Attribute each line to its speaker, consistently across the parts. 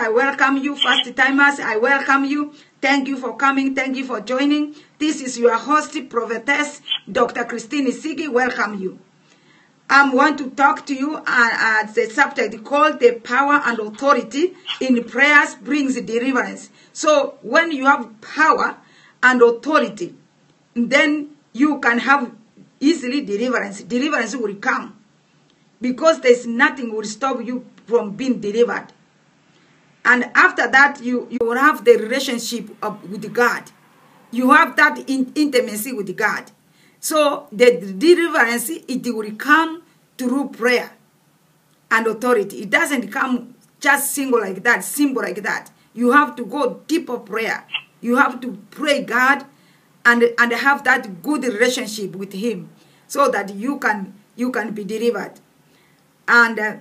Speaker 1: I welcome you. First timers, I welcome you. Thank you for coming. Thank you for joining. This is your host, prophetess, Dr. Christine Sigi. Welcome you. I want to talk to you uh, at the subject called the power and authority in prayers brings deliverance. So when you have power and authority, then you can have easily deliverance. Deliverance will come because there's nothing will stop you from being delivered. And after that, you, you will have the relationship of, with God. You have that in, intimacy with God. So the deliverance, it will come through prayer and authority. It doesn't come just single like that, simple like that. You have to go deeper prayer. You have to pray God and, and have that good relationship with Him so that you can you can be delivered. And uh,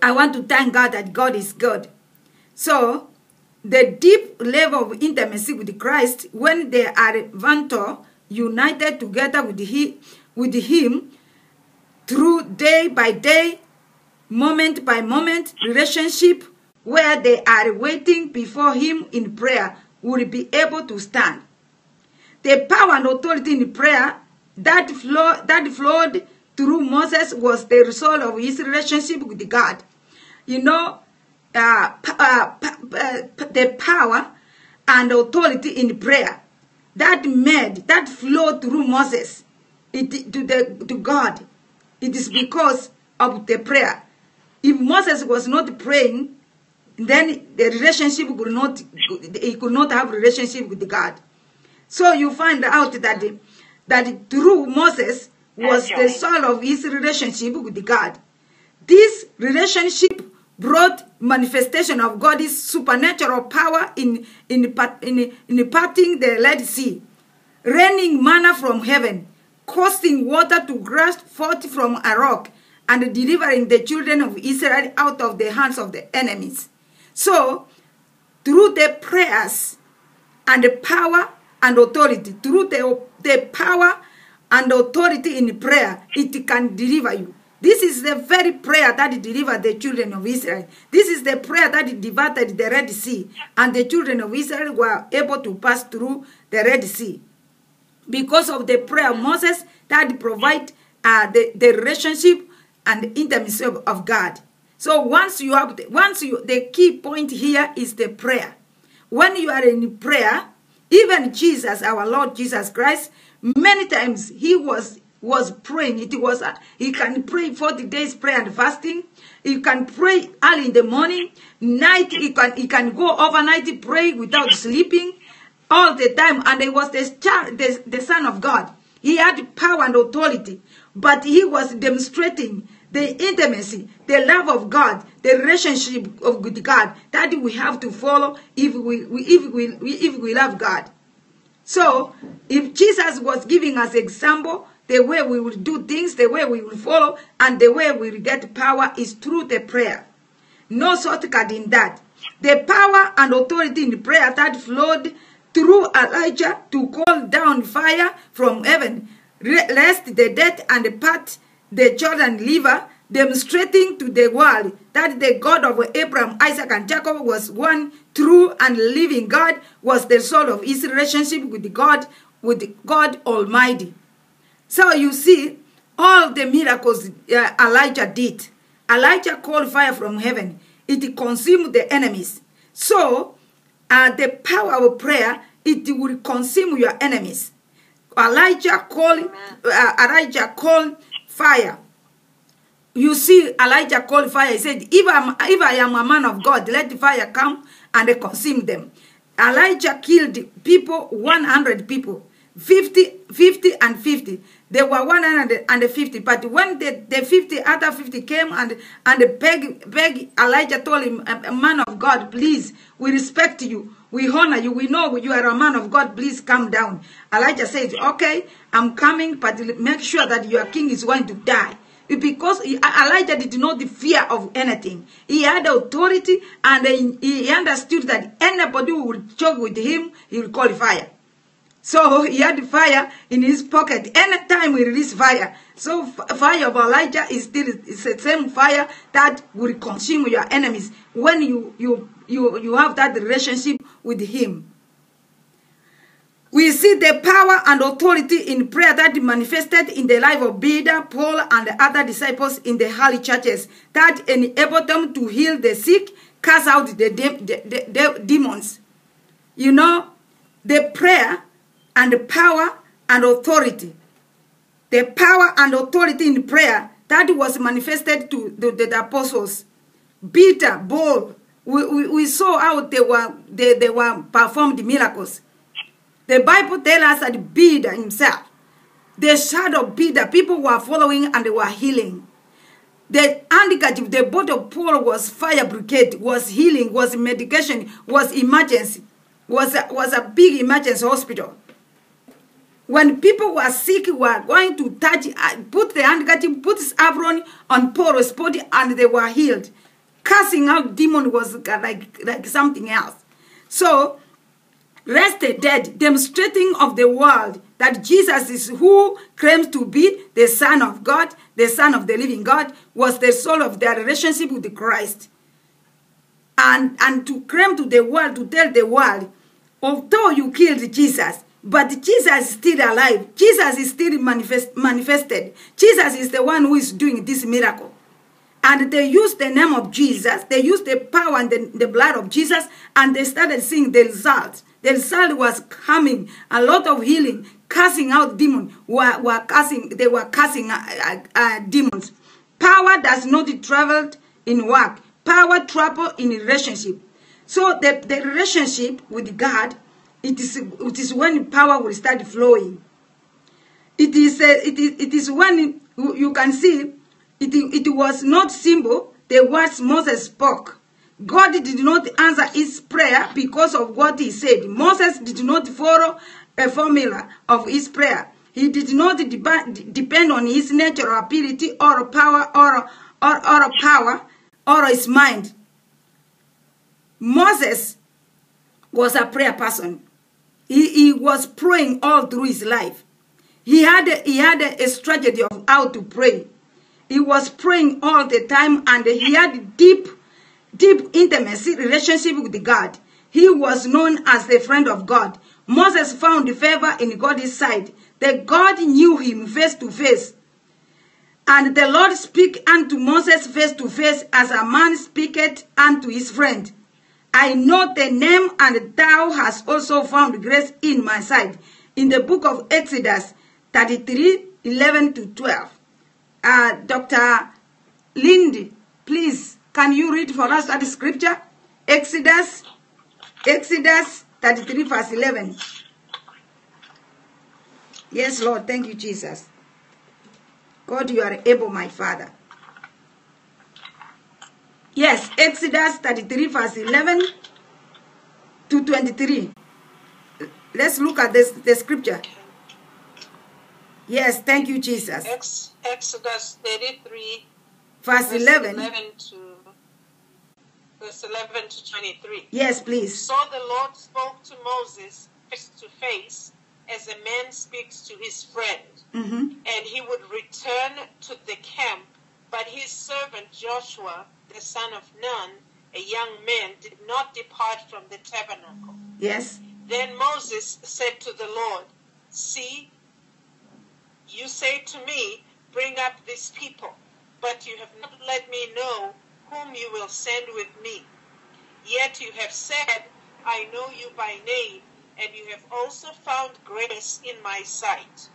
Speaker 1: I want to thank God that God is good. So the deep level of intimacy with Christ, when they are vantor, united together with, he, with Him through day by day, moment by moment relationship, where they are waiting before Him in prayer, will be able to stand. The power and authority in prayer that, flow, that flowed through Moses was the result of his relationship with God. You know, uh, uh, the power and authority in prayer that made, that flowed through Moses it, to, the, to God. It is because of the prayer. If Moses was not praying, then the relationship could not, he could not have relationship with God. So you find out that, that through Moses was the soul of his relationship with God. This relationship brought manifestation of God's supernatural power in, in, in, in parting the Red Sea, raining manna from heaven, causing water to gush forth from a rock, and delivering the children of Israel out of the hands of the enemies. So, through the prayers and the power and authority, through the, the power and authority in prayer, it can deliver you. This is the very prayer that delivered the children of Israel. This is the prayer that divided the Red Sea, and the children of Israel were able to pass through the Red Sea. Because of the prayer of Moses that provide uh, the, the relationship and intimacy of, of God. So once you have, once you, the key point here is the prayer. When you are in prayer, even Jesus, our Lord Jesus Christ, many times he was was praying. It was uh, he can pray 40 days prayer and fasting. He can pray early in the morning, night. He can he can go overnight pray without sleeping all the time. And he was the, child, the, the son of God. He had power and authority, but he was demonstrating the intimacy, the love of God, the relationship of with God that we have to follow if we, we if we if we love God. So, if Jesus was giving us example, the way we will do things, the way we will follow, and the way we will get power is through the prayer. No shortcut in that. The power and authority in the prayer that flowed through Elijah to call down fire from heaven, rest the dead and part the Jordan River, demonstrating to the world that the God of Abraham, Isaac, and Jacob was one true and living God, was the soul of his relationship with God, with God Almighty. So you see, all the miracles uh, Elijah did, Elijah called fire from heaven. It consumed the enemies. So, uh, the power of prayer, it will consume your enemies. Elijah called, uh, Elijah called fire. You see, Elijah called fire. He said, if, I'm, if I am a man of God, let the fire come and consume them. Elijah killed people, 100 people, 50, 50 and 50. There were 150, but when the, the 50, other 50 came and, and beg, beg, Elijah told him, a man of God, please, we respect you. We honor you. We know you are a man of God. Please come down. Elijah said, okay, I'm coming, but make sure that your king is going to die because Elijah did not fear of anything. He had authority and he understood that anybody who would joke with him, he will call fire. So he had fire in his pocket. Anytime we release fire, so fire of Elijah is still it's the same fire that will consume your enemies when you you you you have that relationship with him. We see the power and authority in prayer that manifested in the life of Peter, Paul, and the other disciples in the early churches that enabled them to heal the sick, cast out the, de- the- the- the demons. You know, the prayer and the power and authority. The power and authority in prayer that was manifested to the, the apostles. Peter, Paul, we, we, we saw how they were they, they were performed miracles. The Bible tells us that Peter himself, the shadow Peter, people were following and they were healing. The handkerchief, the body of Paul was fire brigade, was healing, was medication, was emergency, was a, was a big emergency hospital. When people were sick, were going to touch, uh, put the handkerchief, put apron on Paul's body, and they were healed. Casting out demon was like, like something else. So rested dead, demonstrating of the world that Jesus is who claims to be the Son of God, the Son of the living God, was the soul of their relationship with the Christ. And, and to claim to the world, to tell the world, although you killed Jesus, but Jesus is still alive. Jesus is still manifest, manifested. Jesus is the one who is doing this miracle. And they used the name of Jesus, they used the power and the, the blood of Jesus, and they started seeing the results. The result was coming, a lot of healing, casting out demons, were, were casting, they were casting uh, uh, uh, demons. Power does not travel in work. Power travel in relationship. So the, the relationship with God, it is, it is when power will start flowing. It is, uh, it is, it is when you can see it, it was not simple, the words Moses spoke. God did not answer his prayer because of what he said. Moses did not follow a formula of his prayer. He did not depend on his natural ability or power or, or, or power or his mind. Moses was a prayer person. He, he was praying all through his life. He had, a, he had a, a strategy of how to pray. He was praying all the time and he had deep, deep intimacy relationship with God. He was known as the friend of God. Moses found favor in God's sight. That God knew him face to face. And the Lord speak unto Moses face to face as a man speaketh unto his friend. I know the name, and thou hast also found grace in my sight. In the book of Exodus 33 11 to 12. Uh, Dr. Lindy, please, can you read for us that scripture? Exodus, Exodus 33, verse 11. Yes, Lord, thank you, Jesus. God, you are able, my Father. Yes, Exodus 33, verse 11 to 23. Let's look at this the scripture. Yes, thank you, Jesus.
Speaker 2: Ex- Exodus 33,
Speaker 1: Verse
Speaker 2: verse
Speaker 1: 11.
Speaker 2: 11 to verse 11 to 23.
Speaker 1: Yes, please.
Speaker 2: So the Lord spoke to Moses face to face, as a man speaks to his friend,
Speaker 1: hmm
Speaker 2: and he would return to the camp. But his servant Joshua, the son of Nun, a young man, did not depart from the tabernacle.
Speaker 1: Yes.
Speaker 2: Then Moses said to the Lord, See, you say to me, Bring up these people, but you have not let me know whom you will send with me. Yet you have said, I know you by name, and you have also found grace in my sight.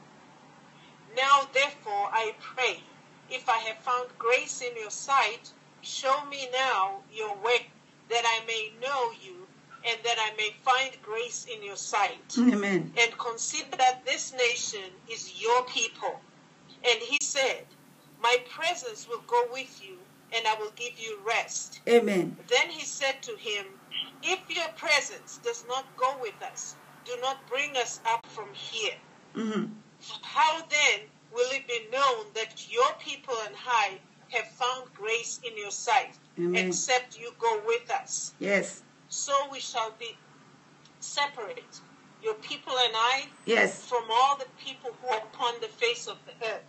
Speaker 2: Now therefore I pray, if I have found grace in your sight, show me now your way, that I may know you, and that I may find grace in your sight
Speaker 1: Amen.
Speaker 2: and consider that this nation is your people. And he said, My presence will go with you, and I will give you rest.
Speaker 1: Amen.
Speaker 2: Then he said to him, If your presence does not go with us, do not bring us up from here.
Speaker 1: hmm
Speaker 2: How then will it be known that your people and I have found grace in your sight,
Speaker 1: Amen.
Speaker 2: except you go with us?
Speaker 1: Yes.
Speaker 2: so we shall be separate. your people and I
Speaker 1: Yes.
Speaker 2: from all the people who are upon the face of the earth.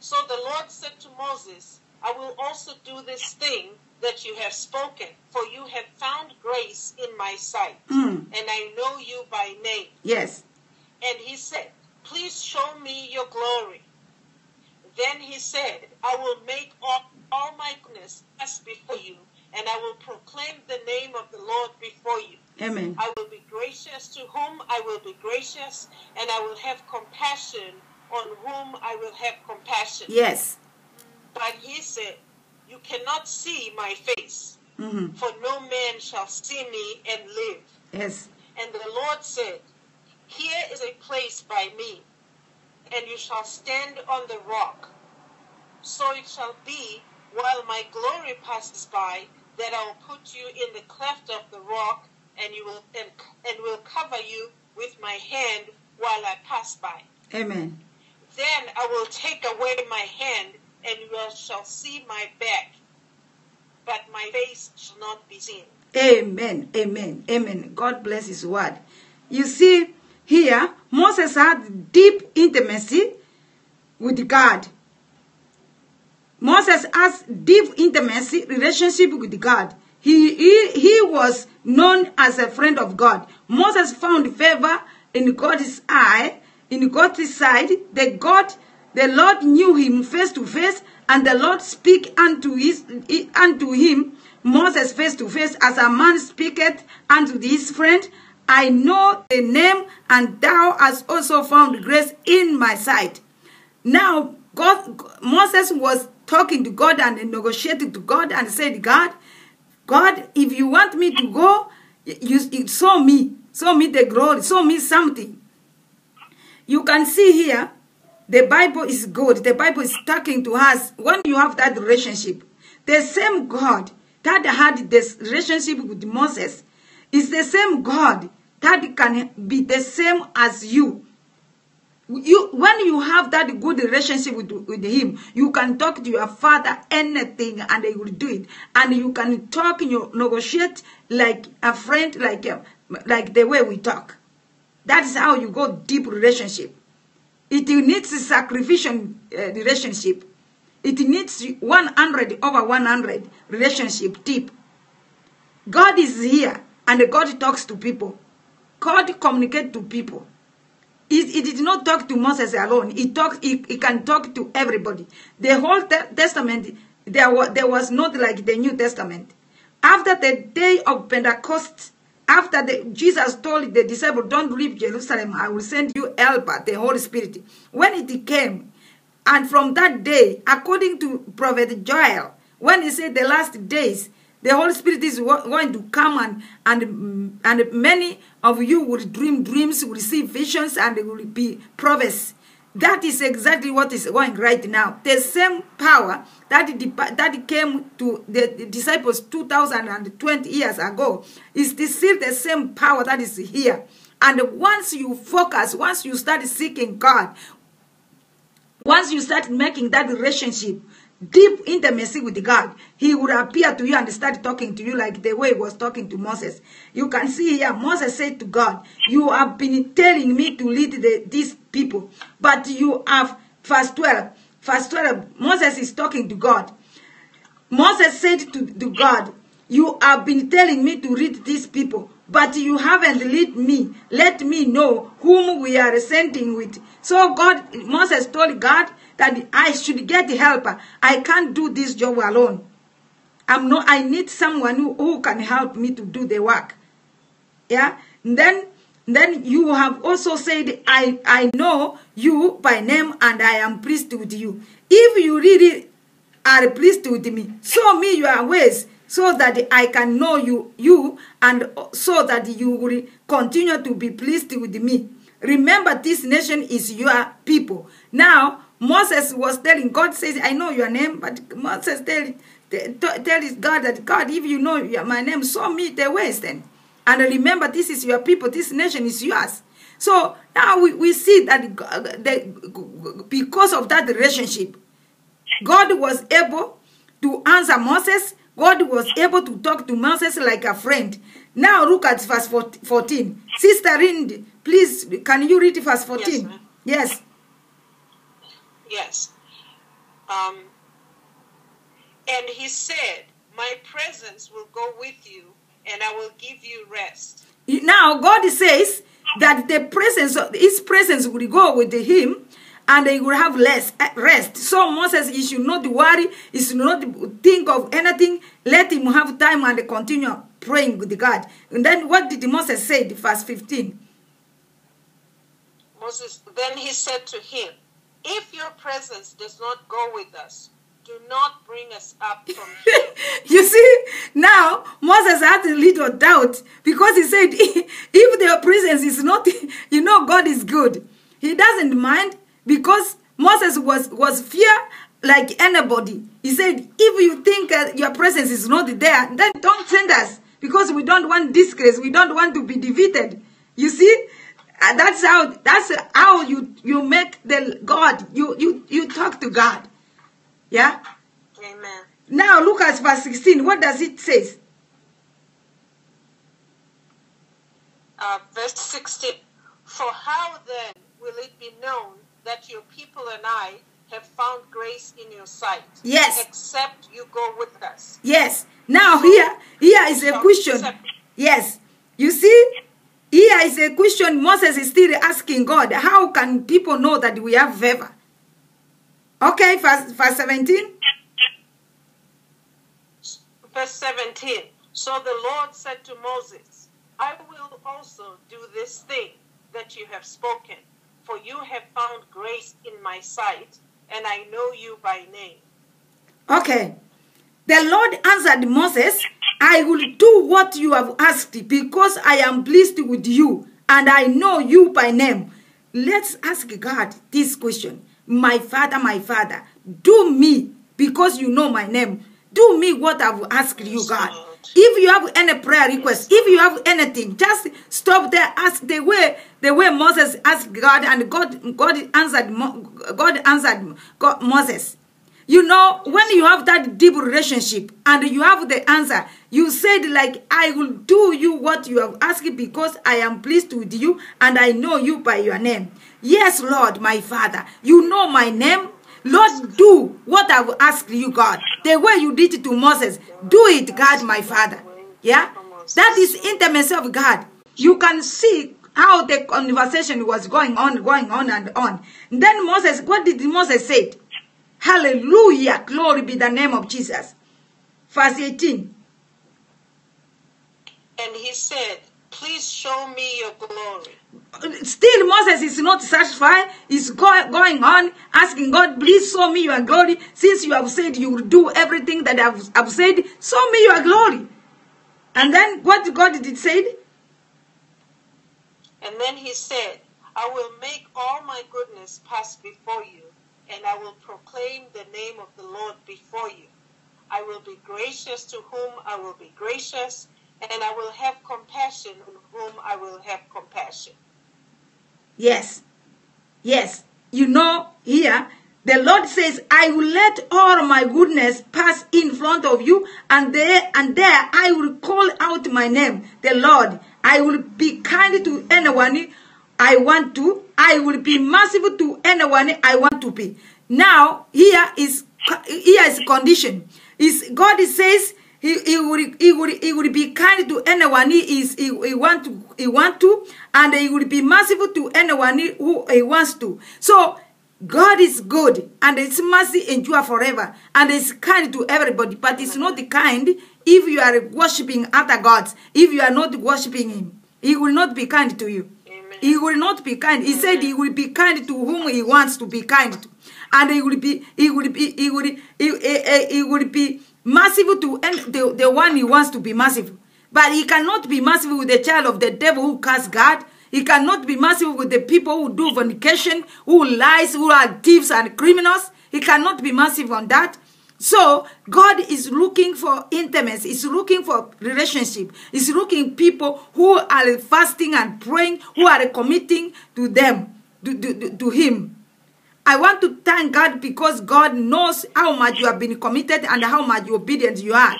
Speaker 2: So the Lord said to Moses, I will also do this thing that you have spoken, for you have found grace in my sight,
Speaker 1: Mm.
Speaker 2: and I know you by name.
Speaker 1: Yes.
Speaker 2: And he said, Please show me your glory. Then he said, I will make all, all my goodness pass before you, and I will proclaim the name of the Lord before you.
Speaker 1: Amen.
Speaker 2: I will be gracious to whom I will be gracious, and I will have compassion on whom I will have compassion.
Speaker 1: Yes.
Speaker 2: But he said, You cannot see my face,
Speaker 1: hmm
Speaker 2: for no man shall see me and live.
Speaker 1: Yes.
Speaker 2: And the Lord said, Here is a place by me, and you shall stand on the rock. So it shall be, while my glory passes by, that I will put you in the cleft of the rock, and you will and, and will cover you with my hand while I pass by.
Speaker 1: Amen.
Speaker 2: Then I will take away my hand, and you shall see my back, but my face shall not be seen.
Speaker 1: Amen. Amen. Amen. God bless his word. You see, here, Moses had deep intimacy with God. Moses has deep intimacy, relationship with God. He, he, he was known as a friend of God. Moses found favor in God's eye, in God's sight. The God, the Lord knew him face to face, and the Lord speak unto his unto him Moses face to face, as a man speaketh unto his friend. I know the name, and thou hast also found grace in my sight. Now, God, Moses was talking to God and negotiating to God and said, God, God, if you want me to go, you, you show me, show me the glory, show me something. You can see here, the Bible is good. The Bible is talking to us. When you have that relationship, the same God that had this relationship with Moses is the same God that can be the same as you. You when you have that good relationship with, with him you can talk to your father anything and he will do it. And you can talk you negotiate like a friend like uh, like the way we talk. That is how you go deep relationship. It needs a sacrificial uh, relationship. It needs 100 over 100 relationship deep. God is here and god talks to people god communicate to people he, he did not talk to Moses alone. He talked. He, he can talk to everybody. The whole te- Testament there was there was not like the New Testament. After the day of Pentecost, after the, Jesus told the disciples, "Don't leave Jerusalem. I will send you Helper, the Holy Spirit." When it came, and from that day, according to Prophet Joel, when he said the last days, the Holy Spirit is going to come and and and many of you will dream dreams, will receive visions, and will be prophets. That is exactly what is going right now. The same power that that came to the disciples 2020 years ago is still the same power that is here. And once you focus, once you start seeking God, once you start making that relationship, deep intimacy with God, he would appear to you and start talking to you like the way he was talking to Moses. You can see here, Moses said to God, You have been telling me to lead the, these people, but you have, verse 12, verse 12, Moses is talking to God. Moses said to, to God, You have been telling me to lead these people, but you haven't led me. Let me know whom we are sending with. So God, Moses told God, that I should get helper. I can't do this job alone. I'm not, I need someone who, who can help me to do the work. Yeah. And then, then you have also said, I, I know you by name and I am pleased with you. If you really are pleased with me, show me your ways so that I can know you, you and so that you will continue to be pleased with me. Remember, this nation is your people. Now, Moses was telling God says, I know your name, but Moses tell, tell, tell God that God, if you know my name, show me the ways then. And remember, this is your people, this nation is yours. So now we, we see that the, because of that relationship, God was able to answer Moses. God was able to talk to Moses like a friend. Now look at verse 14. Sister Rind, please, can you read verse 14?
Speaker 2: ma'am.
Speaker 1: Yes.
Speaker 2: Yes. Um, and he said, My presence will go with you, and I will give you rest.
Speaker 1: Now God says that the presence of his presence will go with him and he will have less eh, rest. So Moses, he should not worry, he should not think of anything. Let him have time and continue praying with God. And then what did Moses say? The verse 15.
Speaker 2: Moses then he said to him, If your presence does not go with us, do not bring us up from here.
Speaker 1: you see, now Moses had a little doubt because he said, if their presence is not, you know, God is good. He doesn't mind because Moses was was fear like anybody. He said, if you think uh, your presence is not there, then don't send us because we don't want disgrace. We don't want to be defeated. You see, and that's how that's how you you make the God. You you you talk to God. Yeah.
Speaker 2: Amen.
Speaker 1: Now look at verse 16. What does it say?
Speaker 2: Uh, verse 16. For how then will it be known that your people and I have found grace in your sight?
Speaker 1: Yes.
Speaker 2: Except you go with us.
Speaker 1: Yes. Now here, here is a question. Yes. You see, here is a question Moses is still asking God. How can people know that we have favor? Okay, verse, verse 17.
Speaker 2: Verse 17. So the Lord said to Moses, I will also do this thing that you have spoken, for you have found grace in my sight, and I know you by name.
Speaker 1: Okay. The Lord answered Moses, I will do what you have asked because I am pleased with you and I know you by name. Let's ask God this question. My father, my father, do me because you know my name. Do me what I've asked you, God. If you have any prayer request, if you have anything, just stop there. Ask the way the way Moses asked God, and God God answered God answered God, Moses. You know, when you have that deep relationship and you have the answer, you said, like, I will do you what you have asked because I am pleased with you and I know you by your name. Yes, Lord, my Father, you know my name. Lord, do what I've asked you, God. The way you did it to Moses, do it, God, my Father. Yeah? That is intimacy of God. You can see how the conversation was going on, going on and on. Then Moses, what did Moses say? Hallelujah. Glory be the name of Jesus. Verse 18.
Speaker 2: And he said, Please show me your glory.
Speaker 1: Still, Moses is not satisfied. He's go- going on asking God, please show me your glory. Since you have said you will do everything that I've, I've said, show me your glory. And then what God did say?
Speaker 2: And then he said, I will make all my goodness pass before you, and I will proclaim the name of the Lord before you. I will be gracious to whom I will be gracious, and I will have compassion on whom I will have compassion.
Speaker 1: Yes. Yes. You know, here, the Lord says, I will let all my goodness pass in front of you, and there and there I will call out my name, the Lord. I will be kind to anyone I want to. I will be merciful to anyone I want to be. Now, here is here is condition. Is God says he, he will he will he will be kind to anyone he is he, he want to he want to and he would be merciful to anyone who he wants to. So God is good and His mercy endure forever and it's kind to everybody, but it's not the kind if you are worshiping other gods. If you are not worshiping Him, He will not be kind to you. He will not be kind. He said he mm. will be kind to whom he wants to be kind to. And he will be he will be he will he, he, he will be merciful to and the, the one he wants to be merciful. But he cannot be merciful with the child of the devil who curse God. He cannot be merciful with the people who do fornication, who lies, who are thieves and criminals. He cannot be merciful on that. So God is looking for intimacy. He's looking for relationship. He's looking people who are fasting and praying, who are committing to them, to, to, to Him. I want to thank God because God knows how much you have been committed and how much obedient you are.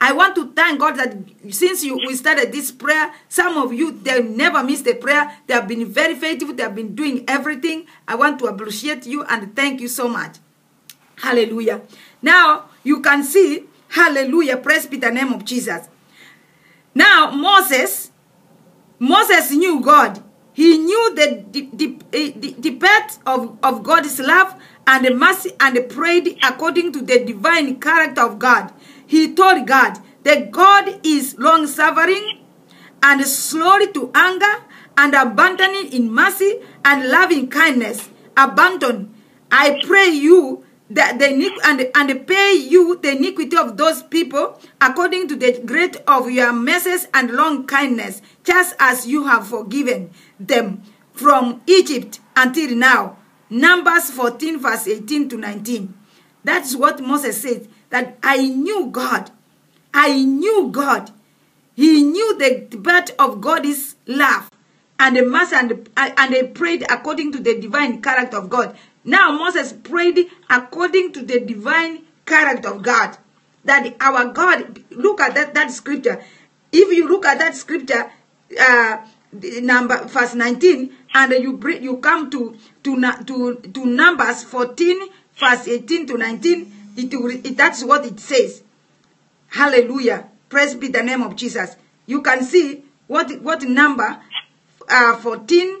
Speaker 1: I want to thank God that since you we started this prayer, some of you they never missed a prayer. They have been very faithful. They have been doing everything. I want to appreciate you and thank you so much. Hallelujah. Now you can see, hallelujah, praise be the name of Jesus. Now Moses, Moses knew God. He knew the, the, the, the, eh, the depth of, of God's love and the mercy and prayed according to the divine character of God. He told God that God is long suffering and slow to anger and abandoning in mercy and loving kindness. Abandon. I pray you that the and, and pay you the iniquity of those people according to the great of your mercies and long kindness, just as you have forgiven them from Egypt until now. Numbers 14, verse 18 to 19. That's what Moses said, that I knew God. I knew God. He knew the birth of God's love and the mass and, and they prayed according to the divine character of God. Now Moses prayed according to the divine character of God. That our God, look at that, that scripture. If you look at that scripture, uh, number verse 19, and you bring, you come to to to to Numbers 14, verse 18 to 19, it, it that's what it says. Hallelujah. Praise be the name of Jesus. You can see what what number uh, 14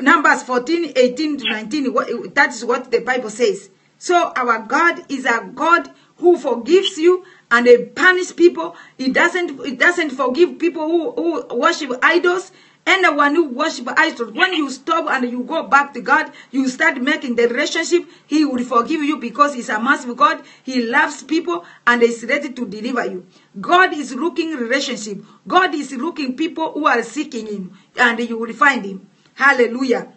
Speaker 1: Numbers 14, 18 to 19, what, that is what the Bible says. So our God is a God who forgives you and he punish people. He doesn't, he doesn't forgive people who, who worship idols. Anyone who worship idols, when you stop and you go back to God, you start making the relationship, He will forgive you because He's a merciful God. He loves people and is ready to deliver you. God is looking relationship. God is looking people who are seeking Him and you will find Him. Hallelujah.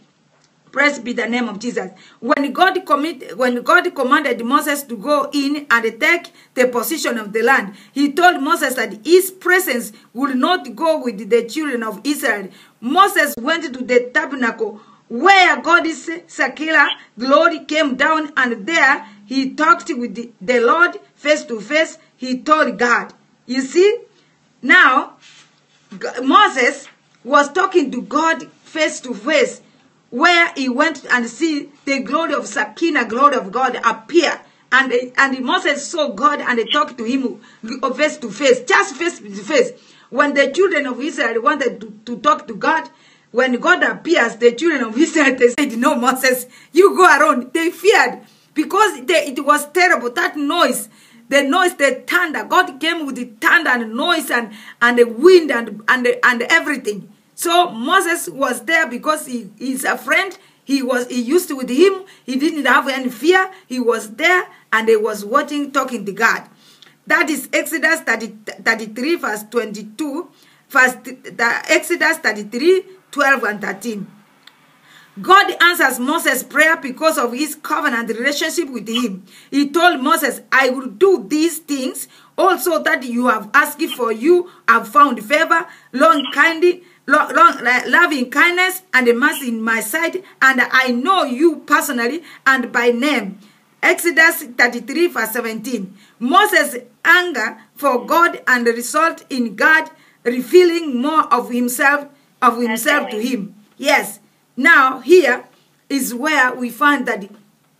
Speaker 1: Praise be the name of Jesus. When God commit, when God commanded Moses to go in and take the possession of the land, he told Moses that his presence would not go with the children of Israel. Moses went to the tabernacle where God's Sakila glory came down, and there he talked with the Lord face to face. He told God. You see, now Moses was talking to God face to face where he went and see the glory of Sakina, glory of God appear. And, and Moses saw God and they talked to him face to face, just face to face. When the children of Israel wanted to, to talk to God, when God appears, the children of Israel, they said, no, Moses, you go around. They feared because they, it was terrible. That noise, the noise, the thunder. God came with the thunder and noise and, and the wind and, and, and everything. So Moses was there because he is a friend. He was he used to with him. He didn't have any fear. He was there and he was watching, talking to God. That is Exodus 30, 33, verse 22. Verse, the Exodus 33, 12 and 13. God answers Moses' prayer because of his covenant relationship with him. He told Moses, I will do these things also that you have asked for you have found favor, long kindly, long, eh, loving kindness and mercy in my sight, and I know you personally and by name. Exodus 33, verse 17. Moses' anger for God and the result in God revealing more of himself of himself to him. Yes. Now here is where we find that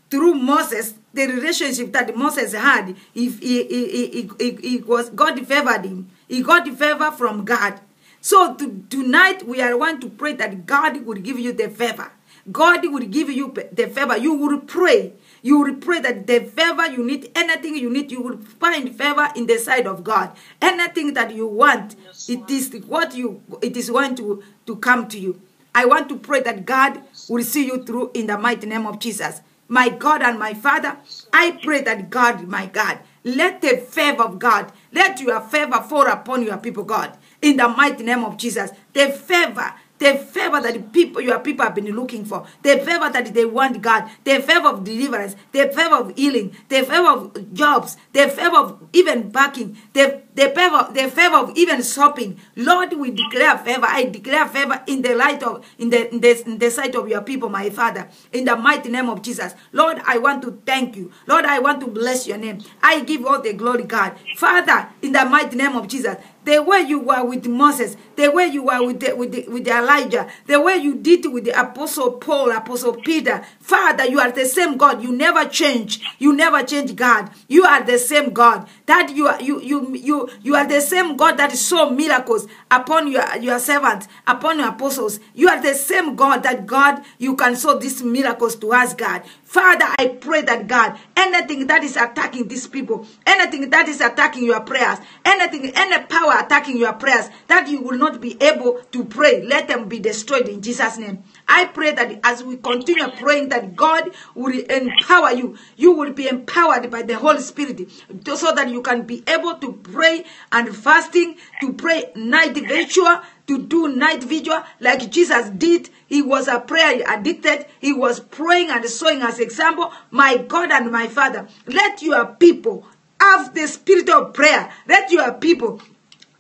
Speaker 1: through Moses, the relationship that Moses had, if he, he, he, he, was God favored him. He got favor from God. So to, tonight we are want to pray that God would give you the favor. God will give you the favor. You will pray. You will pray that the favor you need, anything you need, you will find favor in the sight of God. Anything that you want, it is what you it is going to, to come to you. I want to pray that God will see you through in the mighty name of Jesus. My God and my Father, I pray that God, my God, let the favor of God, let your favor fall upon your people, God in the mighty name of Jesus. The favor, the favor that the people, your people have been looking for, the favor that they want God, the favor of deliverance, the favor of healing, the favor of jobs, the favor of even backing, the the favor, the favor of even shopping. Lord, we declare favor. I declare favor in the light of in the, in the in the sight of your people, my Father, in the mighty name of Jesus. Lord, I want to thank you. Lord, I want to bless your name. I give all the glory, God. Father, in the mighty name of Jesus, the way you were with Moses, the way you were with the, with, the, with Elijah, the way you did with the Apostle Paul, Apostle Peter. Father, you are the same God. You never change. You never change, God. You are the same God. That you are you you you you are the same God that saw miracles upon your your servants, upon your apostles. You are the same God that God you can show these miracles to us, God. Father, I pray that God, anything that is attacking these people, anything that is attacking your prayers, anything, any power attacking your prayers, that you will not be able to pray, let them be destroyed in Jesus' name. I pray that as we continue praying, that God will empower you. You will be empowered by the Holy Spirit so that you can be able to pray and fasting, to pray night vigil, to do night vigil like Jesus did. He was a prayer addicted. He was praying and showing us example. My God and my Father, let your people have the spirit of prayer. Let your people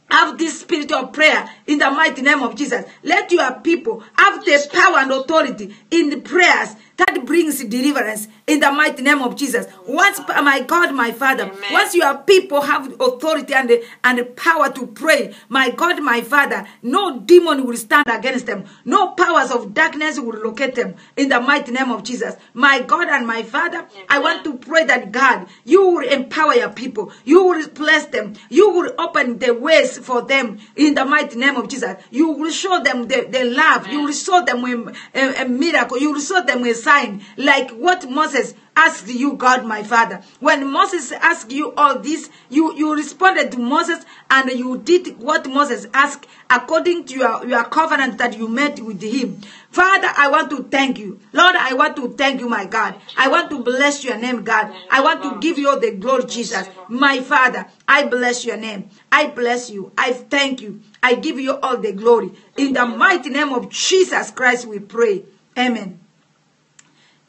Speaker 1: have this spirit of prayer in the mighty name of Jesus. Let your people have the power and authority in the prayers that brings deliverance in the mighty name of Jesus. Once, my God, my Father,
Speaker 2: Amen.
Speaker 1: once your people have authority and, and power to pray, my God, my Father, no demon will stand against them. No powers of darkness will locate them in the mighty name of Jesus. My God and my Father, I want to pray that God, you will empower your people. You will bless them. You will open the ways for them in the mighty name of Jesus. You will show them the, the love. You will show them a, a, a miracle. You will show them a sign like what Moses asked you, God, my Father. When Moses asked you all this, you, you responded to Moses and you did what Moses asked according to your, your covenant that you made with him. Father, I want to thank you. Lord, I want to thank you, my God. I want to bless your name, God. I want to give you all the glory, Jesus. My Father, I bless your name. I bless you. I thank you. I give you all the glory. In the mighty name of Jesus Christ, we pray. Amen.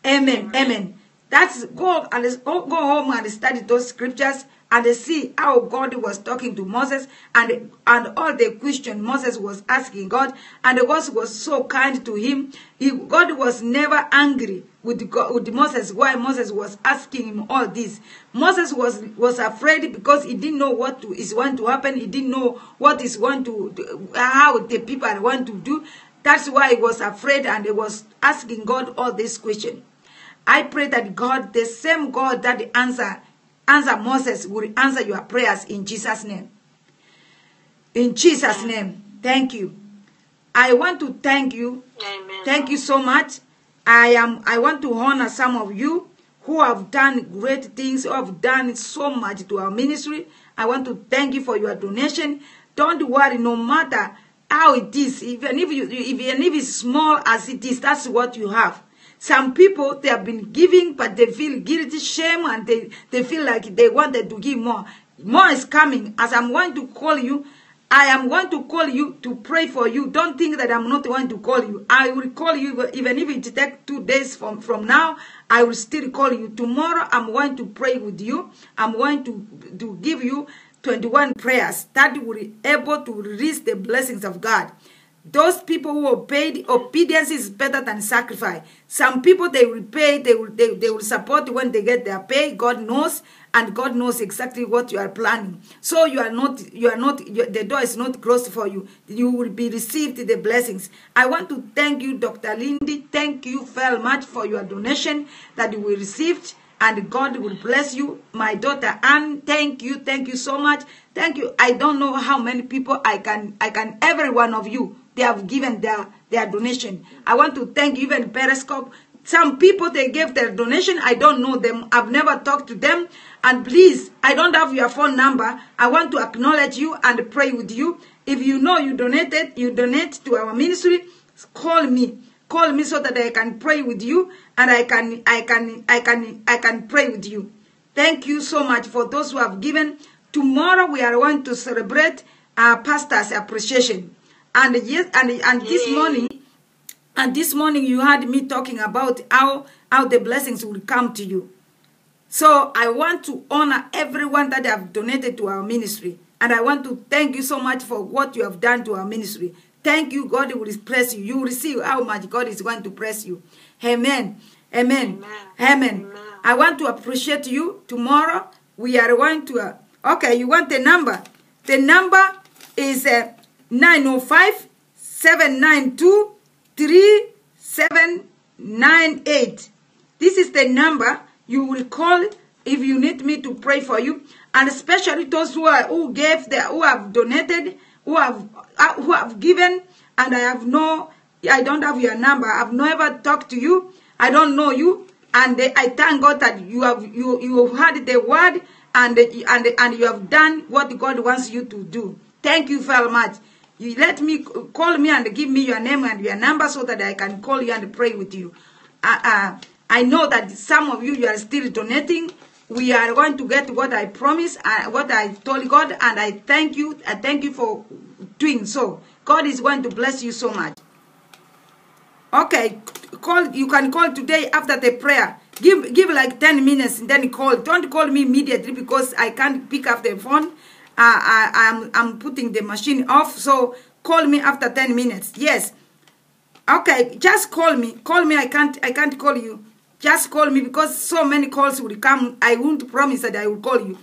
Speaker 1: Amen. Amen. That's go and go go home and study those scriptures and see how God was talking to Moses and and all the question Moses was asking God and God was so kind to him. He, God was never angry with, God, with Moses why Moses was asking him all this. Moses was was afraid because he didn't know what to, is going to happen. He didn't know what is going to do, how the people want to do. That's why he was afraid and he was asking God all these questions. I pray that God, the same God that answer answer Moses, will answer your prayers in Jesus' name. In Jesus' name, thank you. I want to thank you.
Speaker 2: Amen.
Speaker 1: Thank you so much. I am. I want to honor some of you who have done great things, who have done so much to our ministry. I want to thank you for your donation. Don't worry, no matter how it is, even if you, even if it's small as it is, that's what you have. Some people, they have been giving, but they feel guilty, shame, and they, they feel like they wanted to give more. More is coming. As I'm going to call you, I am going to call you to pray for you. Don't think that I'm not going to call you. I will call you, even if it takes two days from, from now, I will still call you. Tomorrow, I'm going to pray with you. I'm going to, to give you 21 prayers that will be able to release the blessings of God. Those people who obeyed, obedience is better than sacrifice. Some people they will pay, they will they, they will support when they get their pay. God knows, and God knows exactly what you are planning. So you are not you are not you, the door is not closed for you. You will be received the blessings. I want to thank you, Dr. Lindy. Thank you very much for your donation that you received and God will bless you. My daughter Anne, thank you, thank you so much. Thank you. I don't know how many people I can, I can, every one of you, they have given their, their donation. I want to thank even Periscope. Some people, they gave their donation. I don't know them. I've never talked to them. And please, I don't have your phone number. I want to acknowledge you and pray with you. If you know you donated, you donate to our ministry, call me call me so that I can pray with you and I can I can I can I can pray with you. Thank you so much for those who have given. Tomorrow we are going to celebrate our pastor's appreciation. And yes and and this morning and this morning you had me talking about how how the blessings will come to you. So I want to honor everyone that have donated to our ministry. And I want to thank you so much for what you have done to our ministry. Thank you. God will bless you. You will see how much God is going to bless you. Amen. Amen.
Speaker 2: Amen.
Speaker 1: Amen.
Speaker 2: Amen.
Speaker 1: I want to appreciate you. Tomorrow we are going to. Uh, okay, you want the number? The number is uh, 905 792 3798. This is the number you will call if you need me to pray for you, and especially those who are who gave the who have donated, who have uh, who have given, and I have no, I don't have your number. I've never talked to you. I don't know you, and uh, I thank God that you have you you have heard the word and and and you have done what God wants you to do. Thank you very much. You let me call me and give me your name and your number so that I can call you and pray with you. Uh, uh, I know that some of you you are still donating. We are going to get what I promised, uh, what I told God, and I thank you. I thank you for doing so. God is going to bless you so much. Okay, call. You can call today after the prayer. Give give like ten minutes and then call. Don't call me immediately because I can't pick up the phone. Uh, I, I'm I'm putting the machine off. So call me after ten minutes. Yes. Okay, just call me. Call me. I can't. I can't call you. Just call me because so many calls will come. I won't promise that I will call you.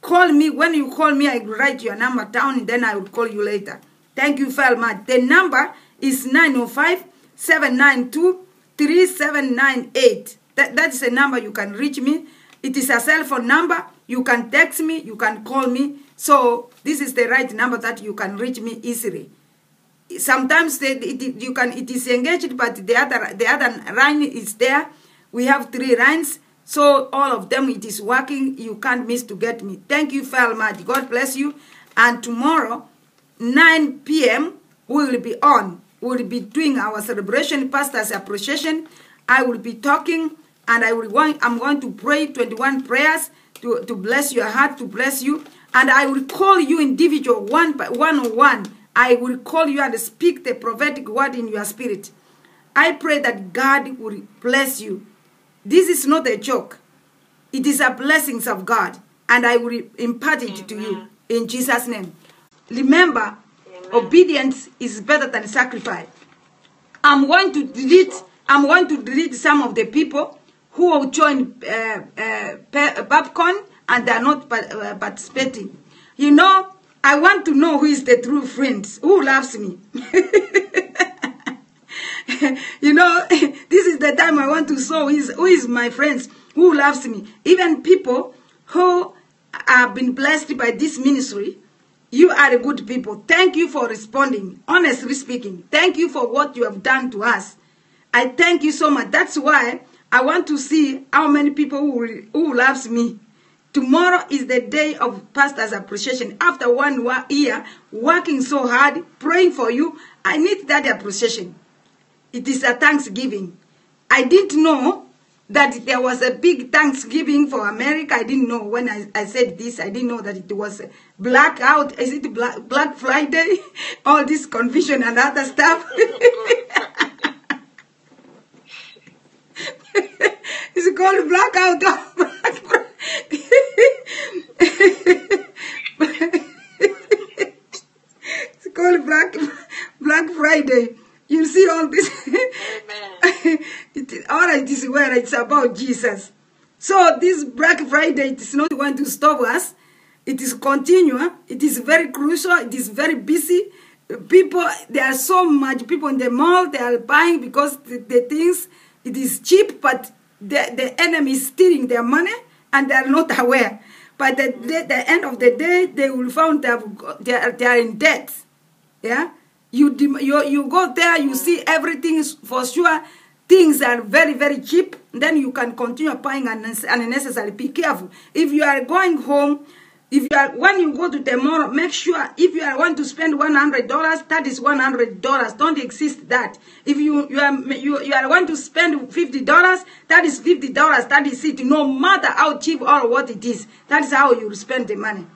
Speaker 1: Call me when you call me. I will write your number down and then I will call you later. Thank you very much. The number is 905 792 3798. That, that's a number you can reach me. It is a cell phone number. You can text me. You can call me. So this is the right number that you can reach me easily. Sometimes they, it, you can it is engaged but the other the other line is there. We have three lines. So all of them it is working. You can't miss to get me. Thank you very much god bless you. And tomorrow 9 p.m we will be on. We will be doing our celebration pastors appreciation. I will be talking and i will going i'm going to pray 21 prayers to, to bless your heart to bless you and i will call you individual one by one on one I will call you and speak the prophetic word in your spirit. I pray that God will bless you. This is not a joke. It is a blessings of God, and I will impart it to you in Jesus' name. Remember, obedience is better than sacrifice. I'm going to delete. I'm going to delete some of the people who have joined uh, uh, Babcon and they are not uh, participating. You know, I want to know who is the true friend, who loves me. you know, this is the time I want to show who is, who is my friends, who loves me. Even people who have been blessed by this ministry, you are a good people. Thank you for responding. Honestly speaking, thank you for what you have done to us. I thank you so much. That's why I want to see how many people who, who loves me. Tomorrow is the day of pastor's appreciation. After one year working so hard, praying for you, I need that appreciation. It is a thanksgiving. I didn't know that there was a big thanksgiving for America. I didn't know when I, I said this. I didn't know that it was blackout. Is it Black, Black Friday? All this confusion and other stuff. it's called blackout. It's called Black Black Friday. You see all this. It, all right, is where it's about Jesus. So this Black Friday it is not going to stop us. It is continual. It is very crucial. It is very busy. People, there are so much people in the mall. They are buying because the, the things it is cheap, but the, the enemy is stealing their money and they are not aware. By the, the, the end of the day, they will find that they are, they are in debt. Yeah, you, you you go there, you see everything is for sure. Things are very very cheap. Then you can continue buying unne- unnecessary. Be careful. If you are going home, if you are when you go to mall, make sure if you are want to spend one hundred dollars, that is one hundred dollars. Don't exist that. If you you are you, you are going to spend fifty dollars, that is fifty dollars. That is it. No matter how cheap or what it is, that is how you will spend the money.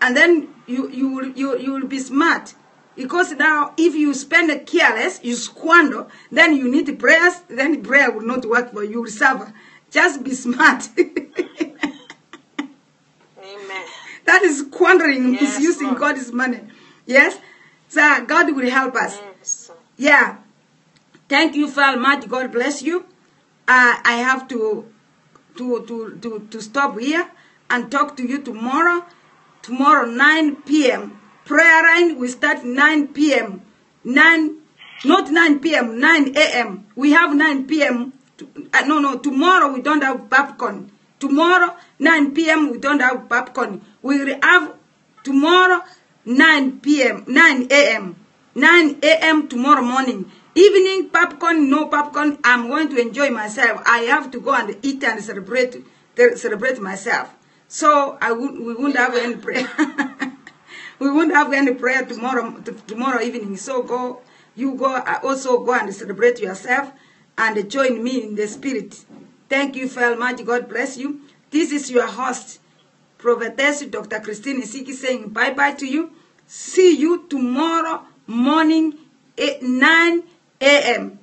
Speaker 1: And then you you will you, you will be smart. Because now, if you spend careless, you squander, then you need prayers, then prayer will not work for you, suffer. Just be smart. That is squandering,
Speaker 2: Yes,
Speaker 1: misusing
Speaker 2: Lord.
Speaker 1: God's money. Yes? So God will help us.
Speaker 2: Yes.
Speaker 1: Yeah. Thank you very much. God bless you. Uh, I have to, to, to, to, to stop here and talk to you tomorrow. Tomorrow, 9 p.m. Prayer line will start 9 p.m. 9, not 9 p.m., 9 a.m. We have 9 p.m. To, uh, no, no, tomorrow we don't have popcorn. Tomorrow, 9 p.m., we don't have popcorn. We will have tomorrow, 9 p.m., 9 a.m., 9 a.m. tomorrow morning. Evening popcorn, no popcorn. I'm going to enjoy myself. I have to go and eat and celebrate, celebrate myself. So I would, we won't have any prayer. we won't have any prayer tomorrow, tomorrow evening. So go, you go, uh, also go and celebrate yourself and join me in the spirit. Thank you very much. God bless you. This is your host, Prophetess Dr. Christine Isiki saying bye bye to you. See you tomorrow morning at 9 a.m.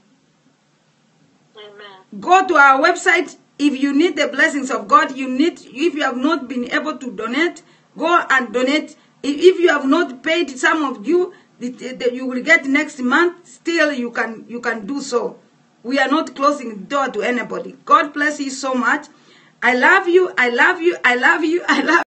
Speaker 1: Go to our website. If you need the blessings of God, you need, if you have not been able to donate, go and donate. If you have not paid some of you, you will get next month, still you can, you can do so. We are not closing the door to anybody. God bless you so much. I love you. I love you. I love you. I love